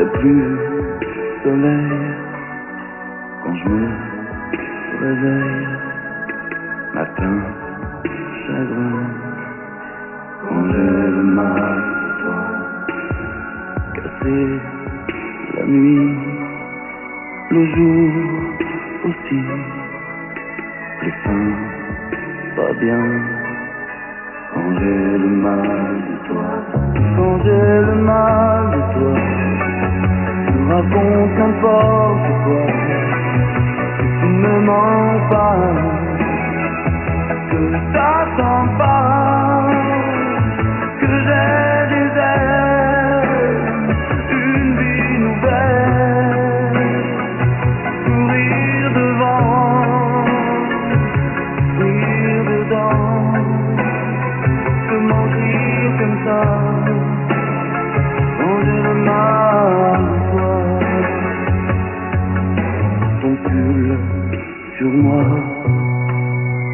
Y a plus de soleil quand je me réveille. Matin, chagrin, quand j'ai le mal de toi. Casser la nuit, le jour aussi. Les fins, pas bien. Quand j'ai le mal de toi, quand j'ai le mal de toi, je raconte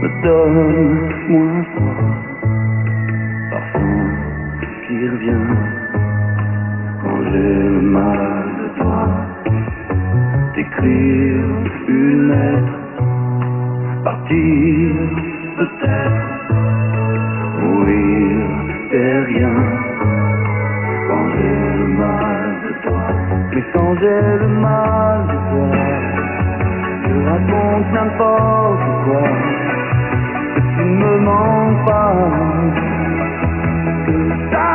Me donne moins froid Parfum qui revient Quand j'ai le mal de toi T'écrire une lettre Partir peut-être mourir rien quand j'ai le mal de toi. Mais quand j'ai le mal de toi, je raconte n'importe quoi. ne me mens pas. Ça